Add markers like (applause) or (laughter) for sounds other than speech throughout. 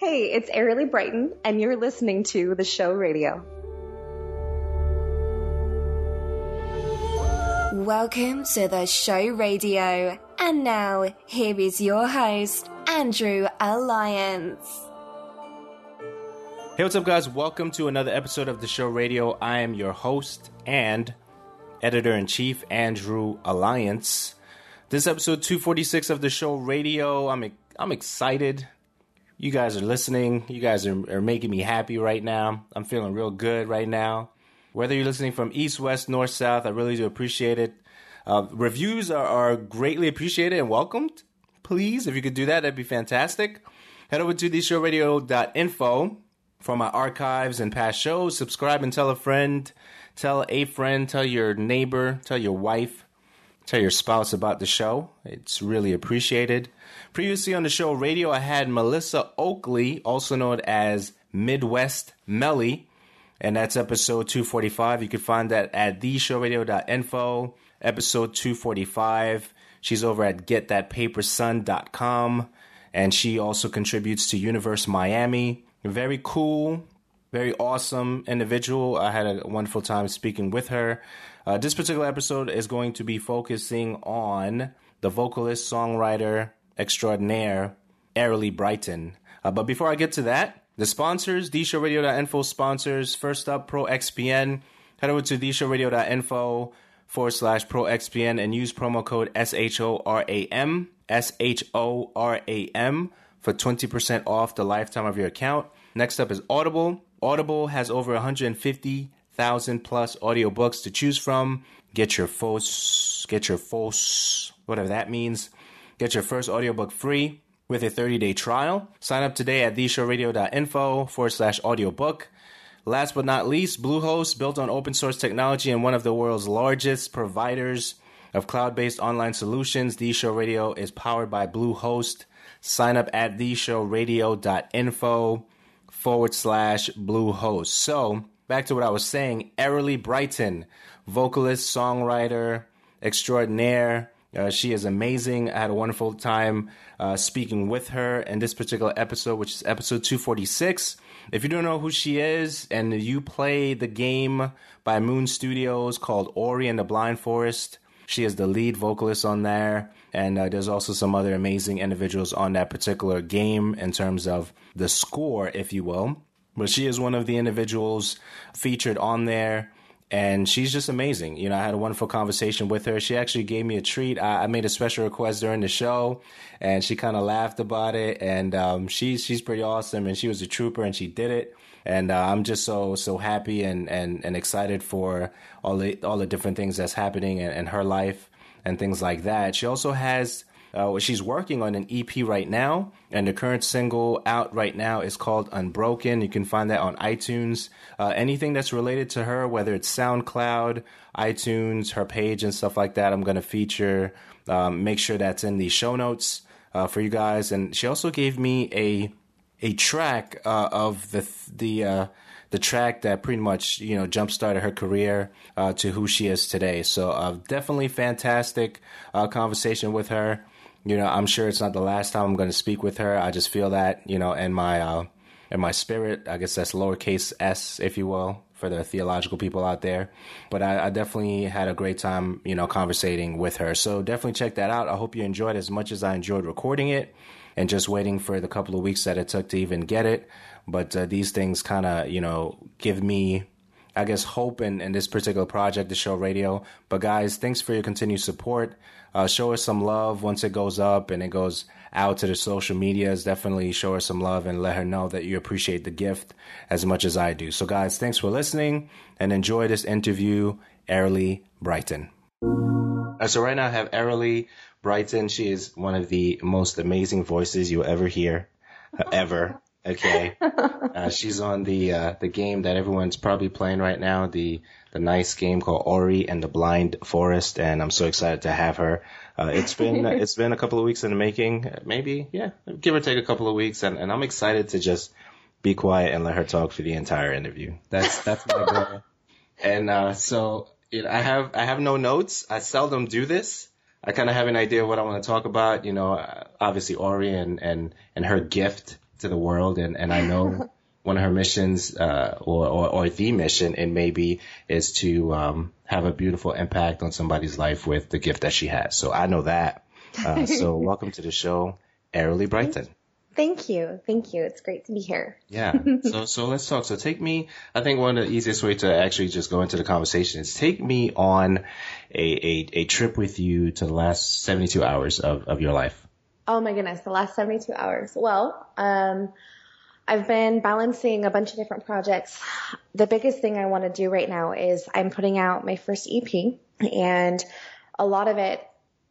Hey, it's Aeralie Brighton, and you're listening to The Show Radio. Welcome to The Show Radio. And now, here is your host, Andrew Alliance. Hey, what's up, guys? Welcome to another episode of The Show Radio. I am your host and editor in chief, Andrew Alliance. This episode 246 of The Show Radio. I'm, I'm excited you guys are listening. You guys are, are making me happy right now. I'm feeling real good right now. Whether you're listening from east, west, north, south, I really do appreciate it. Uh, reviews are, are greatly appreciated and welcomed. Please, if you could do that, that'd be fantastic. Head over to theshowradio.info for my archives and past shows. Subscribe and tell a friend, tell a friend, tell your neighbor, tell your wife, tell your spouse about the show. It's really appreciated. Previously on the show radio, I had Melissa Oakley, also known as Midwest Melly, and that's episode 245. You can find that at theshowradio.info, episode 245. She's over at getthatpaperson.com, and she also contributes to Universe Miami. Very cool, very awesome individual. I had a wonderful time speaking with her. Uh, this particular episode is going to be focusing on the vocalist, songwriter, extraordinaire, Aeralie Brighton. Uh, but before I get to that, the sponsors, theshowradio.info sponsors. First up, ProXPN. Head over to theshowradio.info forward slash ProXPN and use promo code SHORAM, S-H-O-R-A-M for 20% off the lifetime of your account. Next up is Audible. Audible has over 150,000 plus audiobooks to choose from. Get your FOS, get your FOS, whatever that means. Get your first audiobook free with a 30-day trial. Sign up today at theshowradio.info forward slash audiobook. Last but not least, Bluehost, built on open source technology and one of the world's largest providers of cloud-based online solutions. The Show Radio is powered by Bluehost. Sign up at theshowradio.info forward slash Bluehost. So, back to what I was saying. Aeralie Brighton, vocalist, songwriter, extraordinaire, uh, she is amazing. I had a wonderful time uh, speaking with her in this particular episode, which is episode 246. If you don't know who she is and you play the game by Moon Studios called Ori and the Blind Forest, she is the lead vocalist on there. And uh, there's also some other amazing individuals on that particular game in terms of the score, if you will. But she is one of the individuals featured on there and she's just amazing. You know, I had a wonderful conversation with her. She actually gave me a treat. I, I made a special request during the show, and she kind of laughed about it. And um, she's she's pretty awesome, and she was a trooper, and she did it. And uh, I'm just so so happy and, and, and excited for all the all the different things that's happening in, in her life and things like that. She also has uh, she's working on an EP right now, and the current single out right now is called Unbroken. You can find that on iTunes. Uh, anything that's related to her, whether it's SoundCloud, iTunes, her page, and stuff like that, I'm going to feature. Um, make sure that's in the show notes uh, for you guys. And she also gave me a a track uh, of the the uh, the track that pretty much you know jump started her career uh, to who she is today. So uh, definitely fantastic uh, conversation with her you know, I'm sure it's not the last time I'm going to speak with her. I just feel that, you know, in my uh, in my spirit. I guess that's lowercase s, if you will, for the theological people out there. But I, I, definitely had a great time, you know, conversating with her. So definitely check that out. I hope you enjoyed as much as I enjoyed recording it and just waiting for the couple of weeks that it took to even get it. But uh, these things kind of, you know, give me I guess, hope in, in this particular project, the show radio. But guys, thanks for your continued support. Uh, show us some love once it goes up and it goes out to the social medias. Definitely show her some love and let her know that you appreciate the gift as much as I do. So, guys, thanks for listening and enjoy this interview, Aeralie Brighton. Uh, so, right now I have Aeralie Brighton. She is one of the most amazing voices you'll ever hear, uh, ever. Okay, (laughs) uh, she's on the uh, the game that everyone's probably playing right now, the the nice game called Ori and the Blind Forest, and I'm so excited to have her. Uh, it's been (laughs) it's been a couple of weeks in the making, maybe yeah, give or take a couple of weeks, and, and I'm excited to just be quiet and let her talk for the entire interview. That's that's my goal. (laughs) and uh, so you know, I have I have no notes. I seldom do this. I kind of have an idea of what I want to talk about. You know, obviously Ori and and and her gift to the world, and and I know (laughs) one of her missions, uh, or, or, or the mission, it may be, is to um, have a beautiful impact on somebody's life with the gift that she has. So I know that. Uh, so (laughs) welcome to the show, Aeralie Brighton. Thank you. Thank you. It's great to be here. Yeah. So, (laughs) so let's talk. So take me, I think one of the easiest way to actually just go into the conversation is take me on a, a, a trip with you to the last 72 hours of, of your life. Oh my goodness. The last 72 hours. Well, um, I've been balancing a bunch of different projects. The biggest thing I want to do right now is I'm putting out my first EP and a lot of it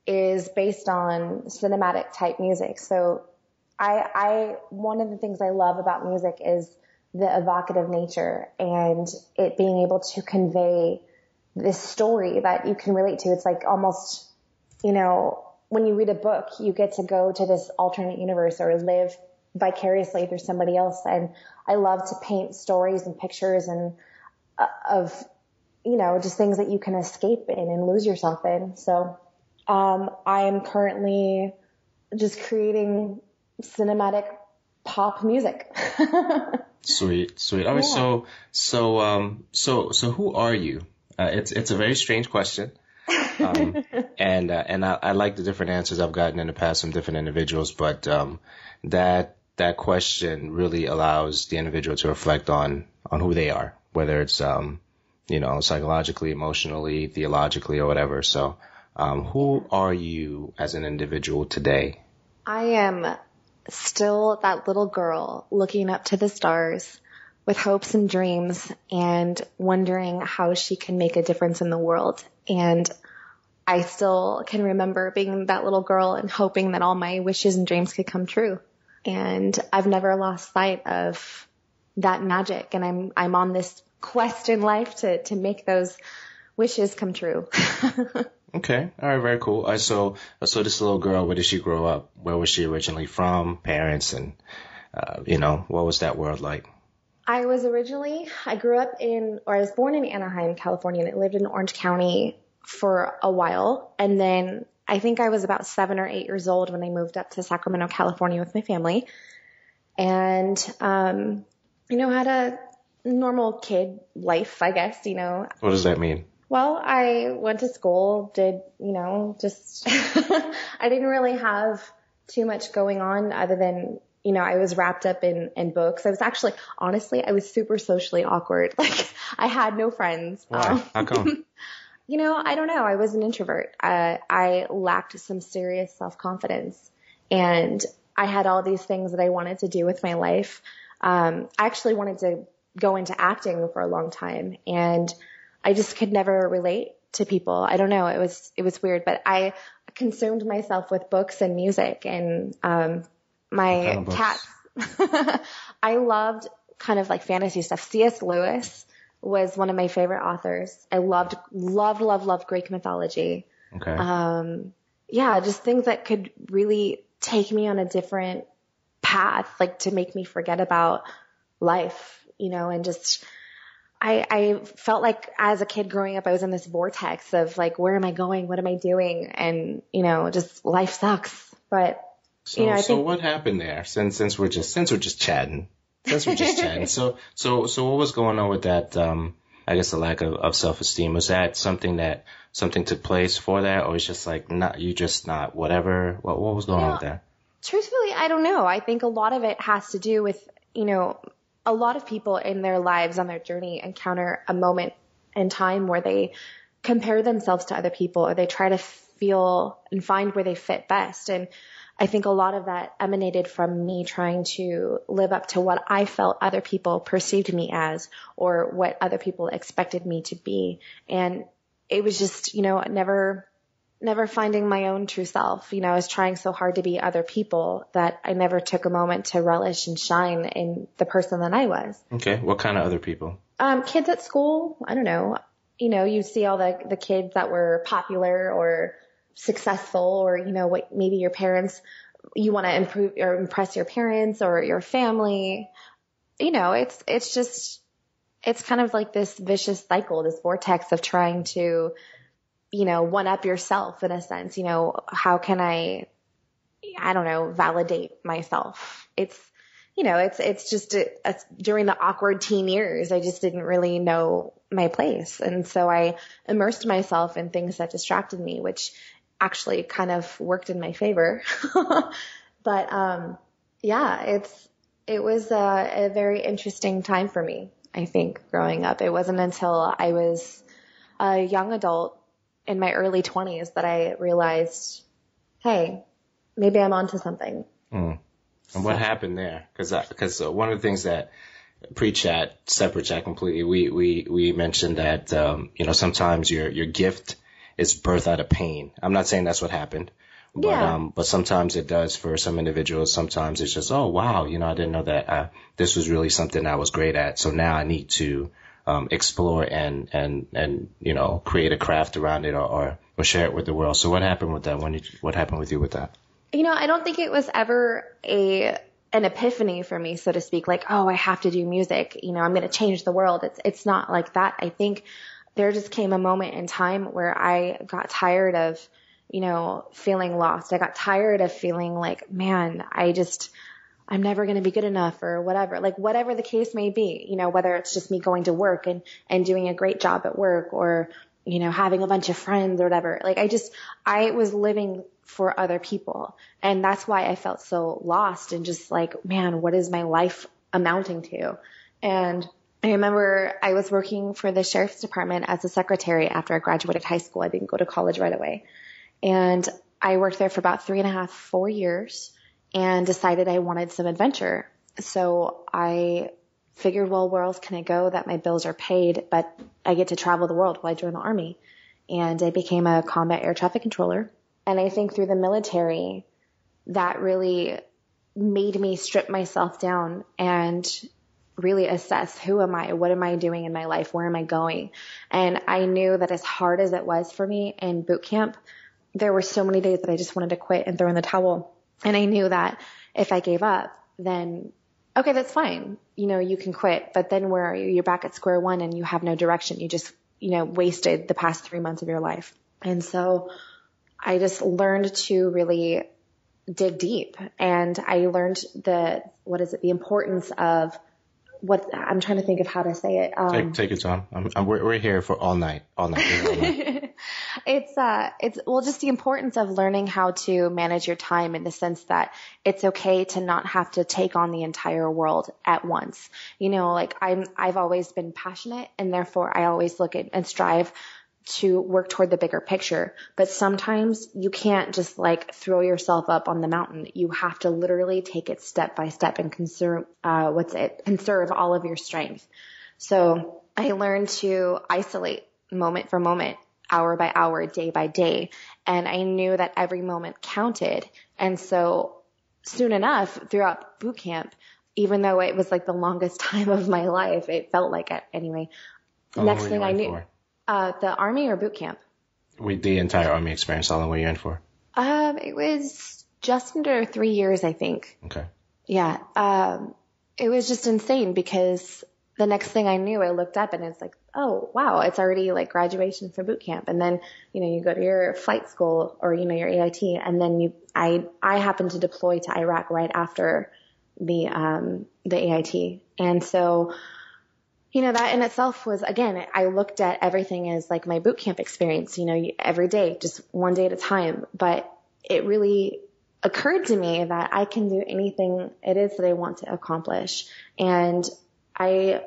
is based on cinematic type music. So I, I, one of the things I love about music is the evocative nature and it being able to convey this story that you can relate to. It's like almost, you know, when you read a book, you get to go to this alternate universe or live vicariously through somebody else. And I love to paint stories and pictures and uh, of, you know, just things that you can escape in and lose yourself in. So, um, I am currently just creating cinematic pop music. (laughs) sweet, sweet. All right. Yeah. So, so, um, so, so who are you? Uh, it's, it's a very strange question. Um, (laughs) and uh, and I, I, like the different answers I've gotten in the past from different individuals, but um, that that question really allows the individual to reflect on on who they are, whether it's um, you know psychologically, emotionally, theologically, or whatever. So, um, who are you as an individual today? I am still that little girl looking up to the stars with hopes and dreams and wondering how she can make a difference in the world. And I still can remember being that little girl and hoping that all my wishes and dreams could come true. And I've never lost sight of that magic. And I'm, I'm on this quest in life to, to make those wishes come true. (laughs) okay. All right. Very cool. Uh, so, so this little girl, where did she grow up? Where was she originally from? Parents and, uh, you know, what was that world like? I was originally, I grew up in, or I was born in Anaheim, California, and I lived in Orange County for a while. And then I think I was about seven or eight years old when I moved up to Sacramento, California with my family. And, um, you know, had a normal kid life, I guess, you know. What does that mean? Well, I went to school, did, you know, just, (laughs) I didn't really have too much going on other than, you know, I was wrapped up in, in books. I was actually, honestly, I was super socially awkward. (laughs) Like, I had no friends. Why? Um, How come? (laughs) You know, I don't know. I was an introvert. Uh, I lacked some serious self confidence and I had all these things that I wanted to do with my life. Um, I actually wanted to go into acting for a long time and I just could never relate to people. I don't know. It was, it was weird, but I consumed myself with books and music and, um, my cats. (laughs) I loved kind of like fantasy stuff. C.S. Lewis was one of my favorite authors. I loved, loved, loved, loved Greek mythology. Okay. Um, yeah, just things that could really take me on a different path, like to make me forget about life, you know, and just, I, I felt like as a kid growing up, I was in this vortex of like, where am I going? What am I doing? And, you know, just life sucks. But, so, you know, I so think, what happened there since, since we're just, since we're just chatting? Since we're just chatting. So, so, so what was going on with that? Um, I guess the lack of, of self-esteem was that something that something took place for that, or it's just like not you just not whatever. What what was going on with that? Truthfully, I don't know. I think a lot of it has to do with you know a lot of people in their lives on their journey encounter a moment in time where they compare themselves to other people or they try to feel and find where they fit best and I think a lot of that emanated from me trying to live up to what I felt other people perceived me as or what other people expected me to be. And it was just, you know, never, never finding my own true self. You know, I was trying so hard to be other people that I never took a moment to relish and shine in the person that I was. Okay. What kind of other people? Um, kids at school. I don't know. You know, you see all the, the kids that were popular or successful or, you know, what maybe your parents, you want to improve or impress your parents or your family. You know, it's, it's just, it's kind of like this vicious cycle, this vortex of trying to, you know, one up yourself in a sense. You know, how can I, I don't know, validate myself? It's, you know, it's, it's just a, a, during the awkward teen years, I just didn't really know my place. And so I immersed myself in things that distracted me, which actually kind of worked in my favor. (laughs) but, um, yeah, it's, it was a, a very interesting time for me. I think growing up, it wasn't until I was a young adult in my early twenties that I realized, Hey, maybe I'm onto something. Mm. And what happened there? Cause, cause uh, one of the things that pre-chat, separate chat completely, we, we, we mentioned that, um, you know, sometimes your, your gift is birth out of pain. I'm not saying that's what happened. But, yeah. um, but sometimes it does for some individuals. Sometimes it's just, oh, wow, you know, I didn't know that, uh, this was really something I was great at. So now I need to, um, explore and, and, and, you know, create a craft around it or, or, or share it with the world. So what happened with that? When you, what happened with you with that? You know, I don't think it was ever a, an epiphany for me, so to speak, like, oh, I have to do music. You know, I'm going to change the world. It's, it's not like that. I think there just came a moment in time where I got tired of, you know, feeling lost. I got tired of feeling like, man, I just, I'm never going to be good enough or whatever, like whatever the case may be, you know, whether it's just me going to work and, and doing a great job at work or, you know, having a bunch of friends or whatever. Like I just, I was living for other people. And that's why I felt so lost and just like, man, what is my life amounting to? And I remember I was working for the sheriff's department as a secretary after I graduated high school. I didn't go to college right away. And I worked there for about three and a half, four years and decided I wanted some adventure. So I figured, well, where else can I go that my bills are paid, but I get to travel the world while I join the army. And I became a combat air traffic controller. And I think through the military, that really made me strip myself down and really assess who am I? What am I doing in my life? Where am I going? And I knew that as hard as it was for me in boot camp, there were so many days that I just wanted to quit and throw in the towel. And I knew that if I gave up, then okay, that's fine. You know, you can quit, but then where are you? You're back at square one and you have no direction. You just, you know, wasted the past three months of your life. And so I just learned to really dig deep and I learned the, what is it? The importance of what I'm trying to think of how to say it. Um, take, take your time. I'm, I'm, we're, we're here for all night, all night. All night. (laughs) it's, uh, it's, well, just the importance of learning how to manage your time in the sense that it's okay to not have to take on the entire world at once. You know, like I'm, I've always been passionate and therefore I always look at and strive to work toward the bigger picture. But sometimes you can't just like throw yourself up on the mountain. You have to literally take it step by step and conserve, uh, what's it, conserve all of your strength. So I learned to isolate moment for moment, hour by hour, day by day. And I knew that every moment counted. And so soon enough throughout boot camp, even though it was like the longest (laughs) time of my life, it felt like it anyway. How Next thing I knew. For? Uh, the army or boot camp? We the entire army experience. How long were you in for? Um, it was just under three years, I think. Okay. Yeah. Um, it was just insane because the next thing I knew, I looked up and it's like, oh wow, it's already like graduation for boot camp, and then you know you go to your flight school or you know your AIT, and then you I I happened to deploy to Iraq right after the um the AIT, and so you know, that in itself was, again, I looked at everything as like my boot camp experience, you know, every day, just one day at a time. But it really occurred to me that I can do anything it is that I want to accomplish. And I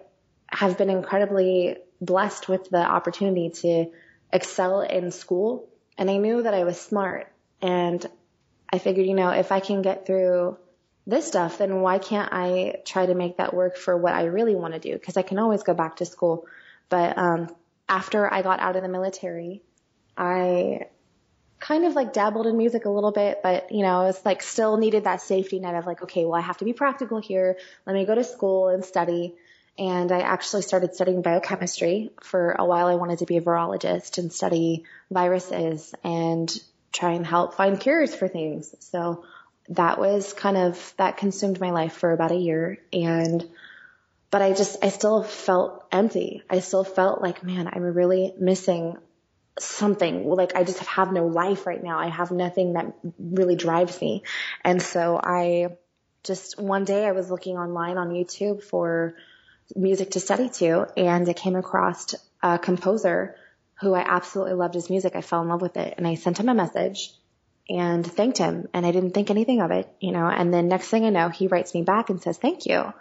have been incredibly blessed with the opportunity to excel in school. And I knew that I was smart. And I figured, you know, if I can get through this stuff, then why can't I try to make that work for what I really want to do? Because I can always go back to school. But um, after I got out of the military, I kind of like dabbled in music a little bit, but you know, it's like still needed that safety net of like, okay, well, I have to be practical here. Let me go to school and study. And I actually started studying biochemistry. For a while, I wanted to be a virologist and study viruses and try and help find cures for things. So that was kind of, that consumed my life for about a year. And, but I just, I still felt empty. I still felt like, man, I'm really missing something. Like I just have no life right now. I have nothing that really drives me. And so I just one day I was looking online on YouTube for music to study to and I came across a composer who I absolutely loved his music. I fell in love with it and I sent him a message and thanked him and I didn't think anything of it, you know, and then next thing I know, he writes me back and says, thank you.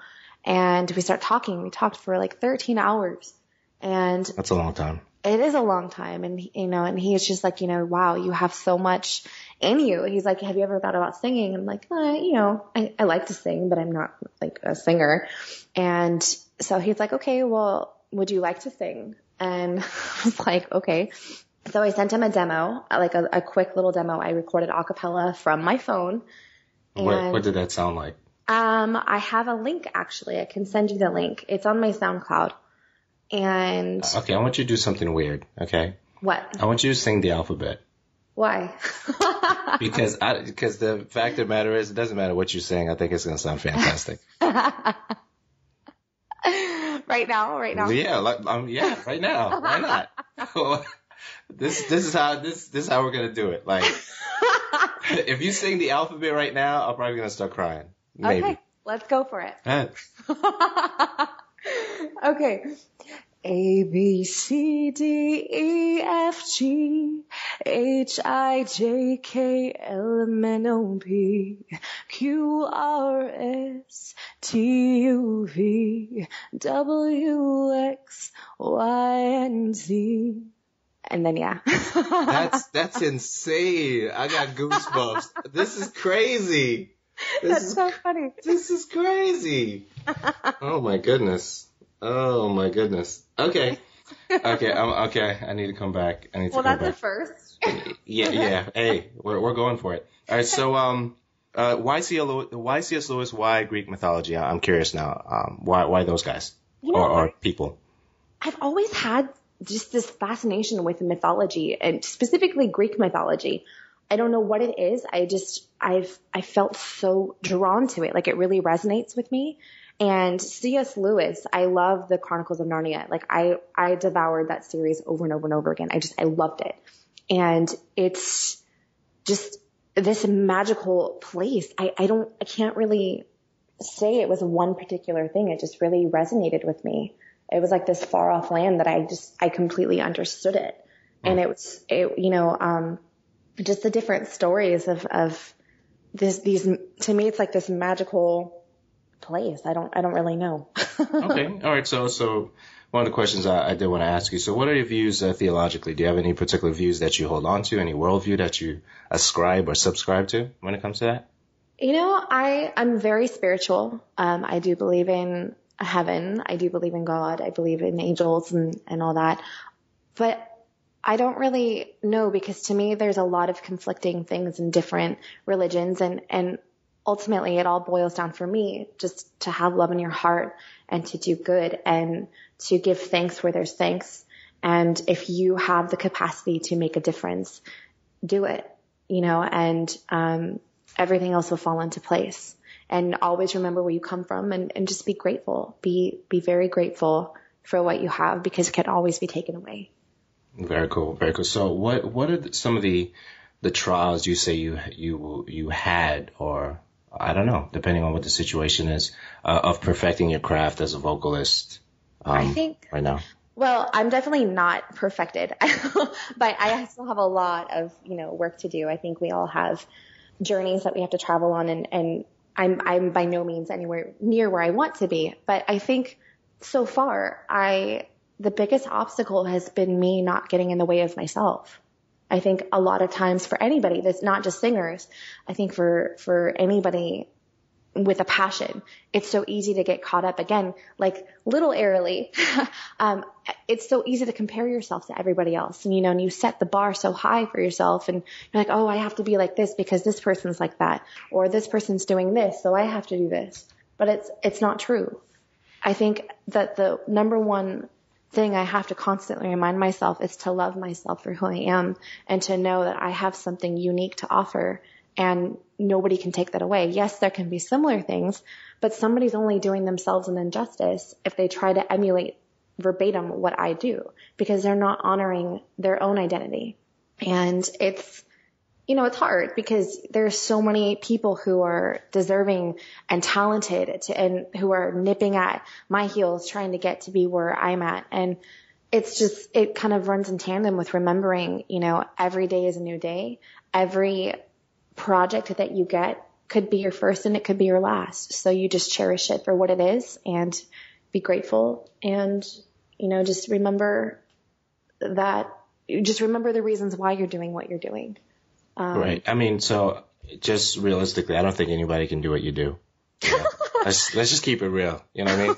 And we start talking. We talked for like 13 hours and that's a long time. It is a long time. And, you know, and he's just like, you know, wow, you have so much in you. He's like, have you ever thought about singing? I'm like, uh, you know, I, I like to sing, but I'm not like a singer. And so he's like, okay, well, would you like to sing? And (laughs) I was like, okay. So I sent him a demo, like a, a quick little demo. I recorded a cappella from my phone. What, what did that sound like? Um, I have a link actually. I can send you the link. It's on my SoundCloud. And okay, I want you to do something weird. Okay. What? I want you to sing the alphabet. Why? (laughs) because I, because the fact of the matter is, it doesn't matter what you're saying. I think it's going to sound fantastic. (laughs) right now, right now. Yeah, like, um, yeah, right now. Why not? (laughs) this, this is how this, this is how we're going to do it. Like, (laughs) if you sing the alphabet right now, I'm probably going to start crying. Maybe. Okay, let's go for it. (laughs) okay. A B C D E F G H I J K L M N O P Q R S T U V W X Y and Z. And then yeah. that's (laughs) that's insane. I got goosebumps. this is crazy. This that's is, so funny. This is crazy. oh my goodness. Oh my goodness. Okay. Okay. I'm okay. I need to come back. I need well, to. Well, that's back. a first. yeah. Yeah. Hey, we're we're going for it. All right. So um. Uh, why C.S. Lewis? Why Greek mythology? I'm curious now. Um, why why those guys you know, or, or people? I've always had just this fascination with mythology and specifically Greek mythology. I don't know what it is. I just I've I felt so drawn to it. Like it really resonates with me. And C.S. Lewis, I love the Chronicles of Narnia. Like I, I devoured that series over and over and over again. I just, I loved it. And it's just this magical place. I, I don't, I can't really say it was one particular thing. It just really resonated with me. It was like this far off land that I just, I completely understood it. And it was, it, you know, um, just the different stories of, of this, these, to me, it's like this magical, place. I don't I don't really know. (laughs) okay, all right. So so one of the questions I, I did want to ask you. So what are your views uh, theologically? Do you have any particular views that you hold on to? Any worldview that you ascribe or subscribe to when it comes to that? You know, I I'm very spiritual. Um, I do believe in heaven. I do believe in God. I believe in angels and and all that. But I don't really know because to me there's a lot of conflicting things in different religions and and ultimately it all boils down for me just to have love in your heart and to do good and to give thanks where there's thanks. And if you have the capacity to make a difference, do it, you know, and, um, everything else will fall into place. And always remember where you come from and, and just be grateful. Be, be very grateful for what you have because it can always be taken away. Very cool. Very cool. So what, what are some of the, the trials you say you, you, you had or I don't know, depending on what the situation is, uh, of perfecting your craft as a vocalist? Um, I think right now. Well, I'm definitely not perfected, (laughs) but I still have a lot of you know work to do. I think we all have journeys that we have to travel on, and and I'm I'm by no means anywhere near where I want to be. But I think so far, I the biggest obstacle has been me not getting in the way of myself. I think a lot of times for anybody that's not just singers, I think for, for anybody with a passion, it's so easy to get caught up again, like little Aeralie. (laughs) um, it's so easy to compare yourself to everybody else. And, you know, and you set the bar so high for yourself and you're like, oh, I have to be like this because this person's like that, or this person's doing this, so I have to do this. But it's, it's not true. I think that the number one thing I have to constantly remind myself is to love myself for who I am and to know that I have something unique to offer and nobody can take that away. Yes, there can be similar things, but somebody's only doing themselves an injustice if they try to emulate verbatim what I do because they're not honoring their own identity. And it's, you know, it's hard because there's so many people who are deserving and talented to, and who are nipping at my heels trying to get to be where I'm at. And it's just, it kind of runs in tandem with remembering, you know, every day is a new day. Every project that you get could be your first and it could be your last. So you just cherish it for what it is and be grateful and, you know, just remember that, just remember the reasons why you're doing what you're doing. Um, right. I mean, so just realistically, I don't think anybody can do what you do. You know? (laughs) let's let's just keep it real. You know what I mean?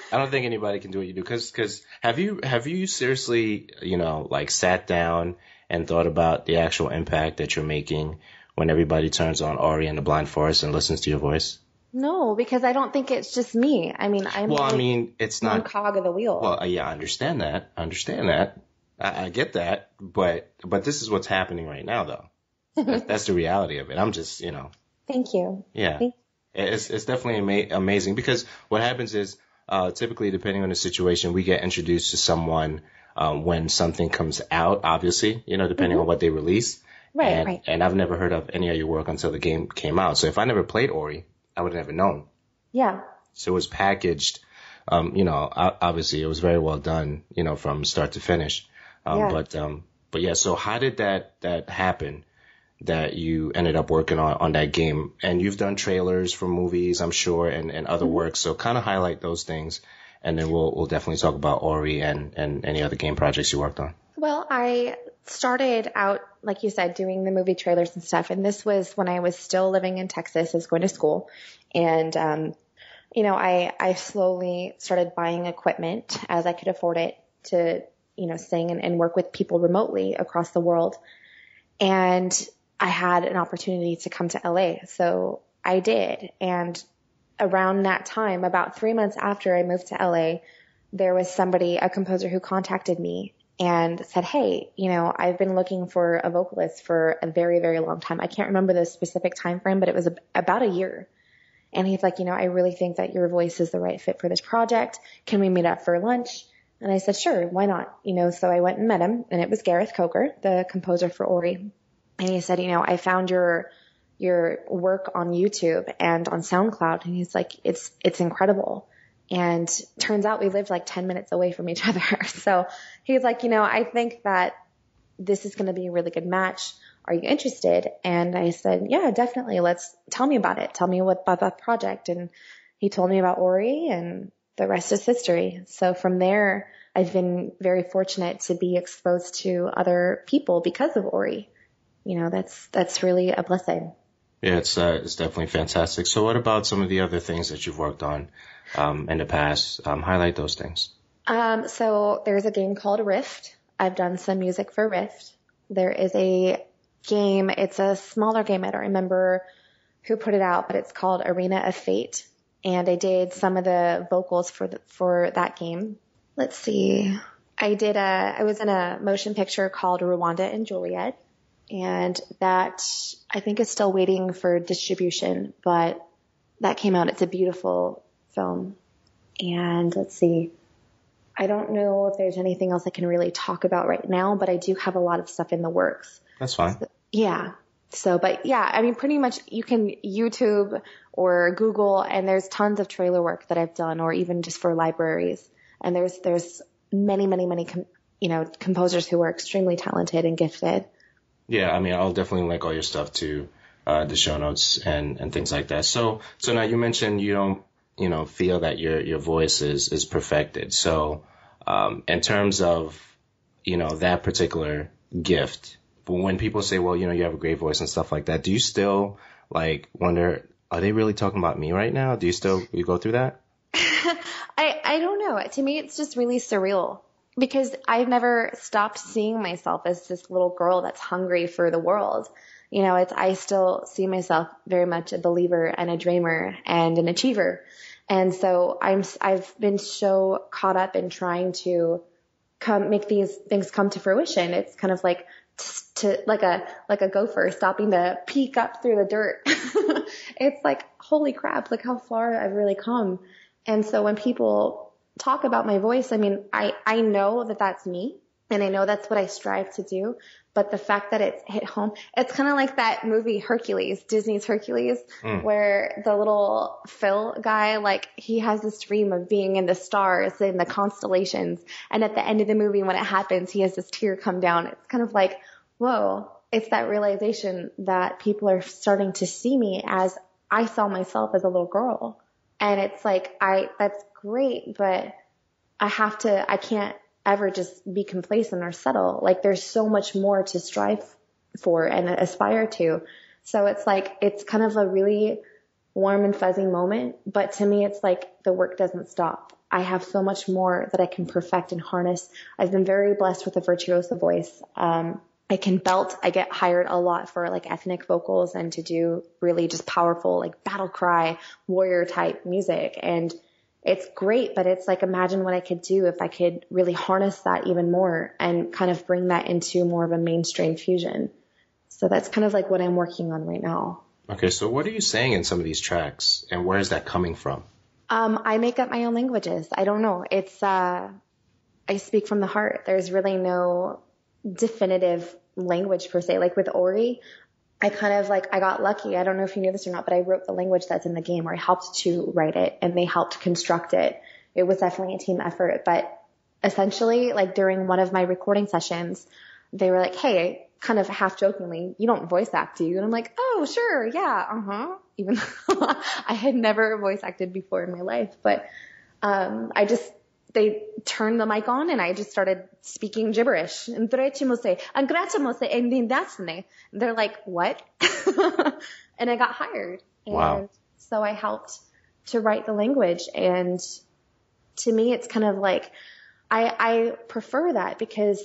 (laughs) I don't think anybody can do what you do because because have you have you seriously you know like sat down and thought about the actual impact that you're making when everybody turns on Ori and the Blind Forest and listens to your voice? No, because I don't think it's just me. I mean, I'm well. Like I mean, it's not cog of the wheel. Well, yeah, I understand that. I understand that. I, I get that. But but this is what's happening right now, though that's, that's the reality of it. I'm just, you know. Thank you. Yeah. Thank it's it's definitely ama- amazing because what happens is uh, typically depending on the situation we get introduced to someone um, when something comes out obviously you know depending mm-hmm. on what they release right and, right and I've never heard of any of your work until the game came out so if I never played Ori I would have never known yeah so it was packaged um, you know obviously it was very well done you know from start to finish um, yeah. but um, but yeah so how did that that happen that you ended up working on on that game. And you've done trailers for movies, I'm sure, and, and other mm-hmm. work. So kind of highlight those things, and then we'll we'll definitely talk about Ori and and any other game projects you worked on. Well, I started out, like you said, doing the movie trailers and stuff, and this was when I was still living in Texas, I was going to school, and um, you know, I I slowly started buying equipment as I could afford it to you know sing and, and work with people remotely across the world. And I had an opportunity to come to LA. So I did. And around that time, about three months after I moved to LA, there was somebody, a composer who contacted me and said, Hey, you know, I've been looking for a vocalist for a very, very long time. I can't remember the specific time frame, but it was a, about a year. And he's like, you know, I really think that your voice is the right fit for this project. Can we meet up for lunch? And I said, sure, why not? You know, so I went and met him and it was Gareth Coker, the composer for Ori and he said, you know, I found your your work on YouTube and on SoundCloud, and he's like, it's it's incredible. And turns out we lived like 10 minutes away from each (laughs) other. So he's like, you know, I think that this is going to be a really good match. Are you interested? And I said, yeah, definitely. Let's tell me about it. Tell me what about that project. And he told me about Ori and the rest is history. So from there, I've been very fortunate to be exposed to other people because of Ori you know, that's, that's really a blessing. Yeah, it's, uh, it's definitely fantastic. So what about some of the other things that you've worked on, um, in the past? Um, highlight those things. Um, so there's a game called Rift. I've done some music for Rift. There is a game. It's a smaller game. I don't remember who put it out, but it's called Arena of Fate. And I did some of the vocals for the, for that game. Let's see. I did a, I was in a motion picture called Rwanda and Juliet and that I think is still waiting for distribution, but that came out. It's a beautiful film. And let's see. I don't know if there's anything else I can really talk about right now, but I do have a lot of stuff in the works. That's fine. So, yeah. So, but yeah, I mean, pretty much you can YouTube or Google and there's tons of trailer work that I've done or even just for libraries. And there's, there's many, many, many, com- you know, composers who are extremely talented and gifted. Yeah, I mean, I'll definitely link all your stuff to uh, the show notes and and things like that. So so now you mentioned you don't you know feel that your your voice is is perfected. So um, in terms of you know that particular gift, when people say, well, you know, you have a great voice and stuff like that, do you still like wonder, are they really talking about me right now? Do you still you go through that? (laughs) I I don't know. To me, it's just really surreal because I've never stopped seeing myself as this little girl that's hungry for the world. You know, it's, I still see myself very much a believer and a dreamer and an achiever. And so I'm, I've been so caught up in trying to come, make these things come to fruition. It's kind of like, to like a like a gopher stopping to peek up through the dirt. (laughs) it's like holy crap, look how far I've really come. And so when people talk about my voice, I mean, I, I know that that's me. And I know that's what I strive to do. But the fact that it's hit home, it's kind of like that movie Hercules, Disney's Hercules, mm. where the little Phil guy, like he has this dream of being in the stars and the constellations. And at the end of the movie, when it happens, he has this tear come down. It's kind of like, whoa, it's that realization that people are starting to see me as I saw myself as a little girl. And it's like, I, that's great, but I have to, I can't ever just be complacent or settle. Like there's so much more to strive for and aspire to. So it's like, it's kind of a really warm and fuzzy moment. But to me, it's like the work doesn't stop. I have so much more that I can perfect and harness. I've been very blessed with a virtuoso voice. Um, I can belt. I get hired a lot for like ethnic vocals and to do really just powerful, like battle cry, warrior type music. And it's great, but it's like imagine what I could do if I could really harness that even more and kind of bring that into more of a mainstream fusion. So that's kind of like what I'm working on right now. Okay, so what are you saying in some of these tracks and where is that coming from? Um, I make up my own languages. I don't know. It's, uh, I speak from the heart. There's really no definitive language per se. Like with Ori, I kind of like, I got lucky. I don't know if you knew this or not, but I wrote the language that's in the game or I helped to write it and they helped construct it. It was definitely a team effort, but essentially like during one of my recording sessions, they were like, Hey, kind of half jokingly, you don't voice act, do you? And I'm like, Oh, sure. Yeah. Uh huh. Even though (laughs) I had never voice acted before in my life, but, um, I just they turned the mic on and I just started speaking gibberish. And treaty muse, and gratamosi, and then that's the name. they're like, what? (laughs) and I got hired. And wow. so I helped to write the language. And to me, it's kind of like, I, I prefer that because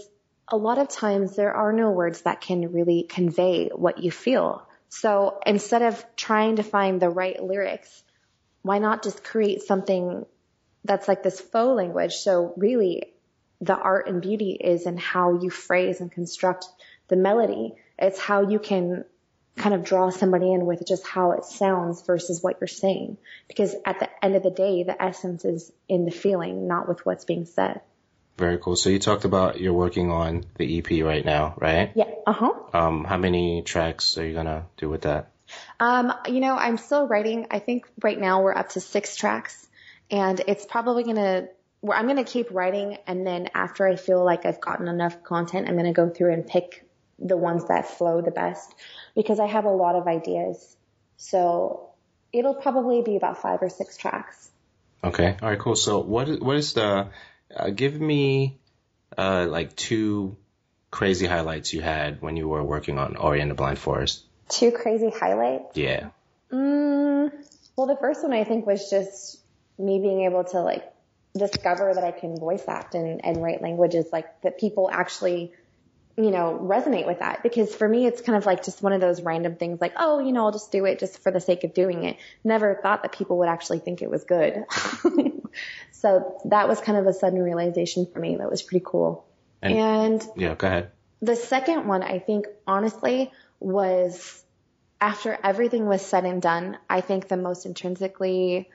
a lot of times there are no words that can really convey what you feel. So instead of trying to find the right lyrics, why not just create something that's like this faux language. So really the art and beauty is in how you phrase and construct the melody. It's how you can kind of draw somebody in with just how it sounds versus what you're saying. Because at the end of the day, the essence is in the feeling, not with what's being said. Very cool. So you talked about you're working on the EP right now, right? Yeah. Uh huh. Um, how many tracks are you gonna do with that? Um, you know, I'm still writing. I think right now we're up to six tracks and it's probably going to where I'm going to keep writing and then after I feel like I've gotten enough content, I'm going to go through and pick the ones that flow the best because I have a lot of ideas. So it'll probably be about five or six tracks. Okay. All right, cool. So what is, what is the, uh, give me, uh, like two crazy highlights you had when you were working on Ori and the Blind Forest. Two crazy highlights? Yeah. Mm, well, the first one I think was just me being able to like discover that I can voice act and, and write languages like that people actually, you know, resonate with that. Because for me, it's kind of like just one of those random things like, oh, you know, I'll just do it just for the sake of doing it. Never thought that people would actually think it was good. (laughs) so that was kind of a sudden realization for me. That was pretty cool. And, and yeah, go ahead. The second one, I think honestly was after everything was said and done, I think the most intrinsically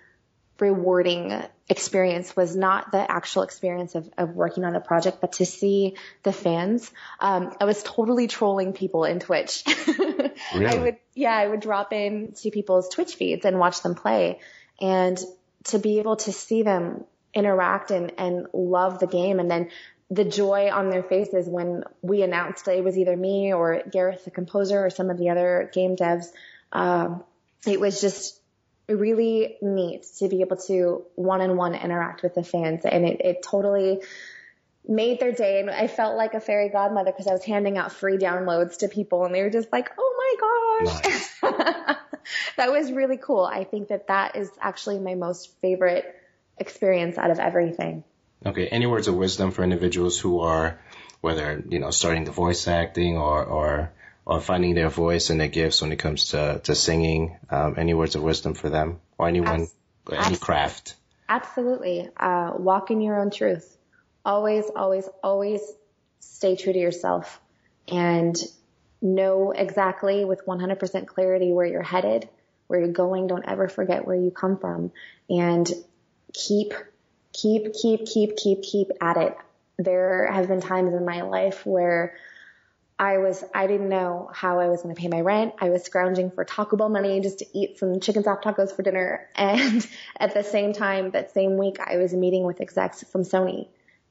rewarding experience was not the actual experience of, of working on the project, but to see the fans. Um, I was totally trolling people in Twitch. (laughs) really? I would, yeah, I would drop in to people's Twitch feeds and watch them play and to be able to see them interact and, and love the game and then the joy on their faces when we announced that it was either me or Gareth, the composer, or some of the other game devs. Um, it was just really neat to be able to one on one interact with the fans. And it, it totally made their day. And I felt like a fairy godmother because I was handing out free downloads to people and they were just like, oh my gosh. Nice. (laughs) that was really cool. I think that that is actually my most favorite experience out of everything. Okay. Any words of wisdom for individuals who are, whether, you know, starting the voice acting or, or or finding their voice and their gifts when it comes to, to singing? Um, any words of wisdom for them or anyone, any craft? Absolutely. Uh, walk in your own truth. Always, always, always stay true to yourself and know exactly with 100% clarity where you're headed, where you're going. Don't ever forget where you come from and keep, keep, keep, keep, keep, keep at it there have been times in my life where I was, I didn't know how I was going to pay my rent. I was scrounging for Taco Bell money just to eat some chicken soft tacos for dinner. (laughs) And at the same time, that same week, I was meeting with execs from Sony.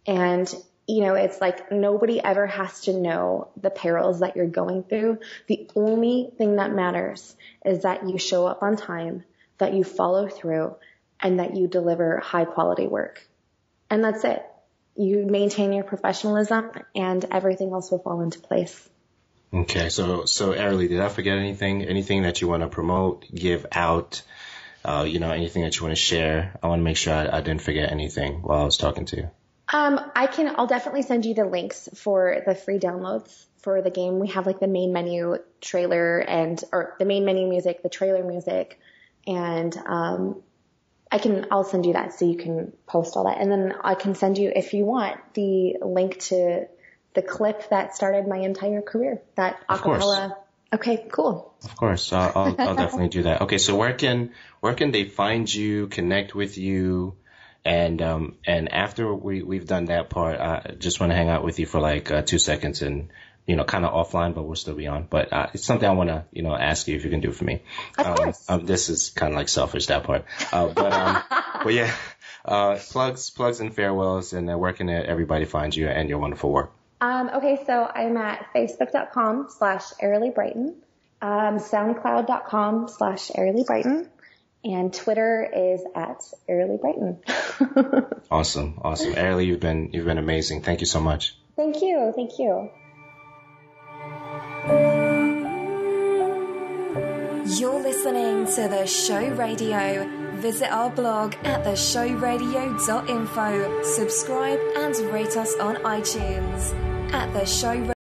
And, you know, it's like nobody ever has to know the perils that you're going through. The only thing that matters is that you show up on time, that you follow through, and that you deliver high quality work. And that's it you maintain your professionalism and everything else will fall into place. Okay, so so Aeralie, did I forget anything? Anything that you want to promote, give out? Uh, you know, anything that you want to share? I want to make sure I, I, didn't forget anything while I was talking to you. Um, I can. I'll definitely send you the links for the free downloads for the game. We have like the main menu trailer and or the main menu music, the trailer music, and um, I can, I'll send you that so you can post all that. And then I can send you, if you want, the link to the clip that started my entire career, that acapella. Okay, cool. Of course. I'll, I'll, I'll (laughs) definitely do that. Okay. So where can, where can they find you, connect with you? And, um, and after we, we've done that part, I just want to hang out with you for like uh, two seconds and you know, kind of offline, but we'll still be on. But uh, it's something I want to, you know, ask you if you can do for me. Of um, course. Um, this is kind of like selfish that part, uh, but um, (laughs) but yeah, uh, plugs, plugs, and farewells, and uh, where can everybody find you and your wonderful work? Um, okay, so I'm at facebook.com slash Aeralie Brighton, um, soundcloud.com slash Aeralie Brighton, and Twitter is at Aeralie Brighton. (laughs) awesome, awesome, Aeralie, you've been you've been amazing. Thank you so much. Thank you, thank you. You're listening to The Show Radio. Visit our blog at theshowradio.info. Subscribe and rate us on iTunes. At The Show